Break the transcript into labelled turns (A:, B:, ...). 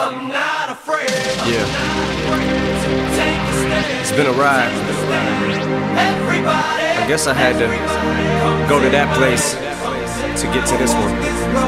A: I'm not afraid.
B: Yeah, it's been a ride. I guess I had to go to that place to get to this one.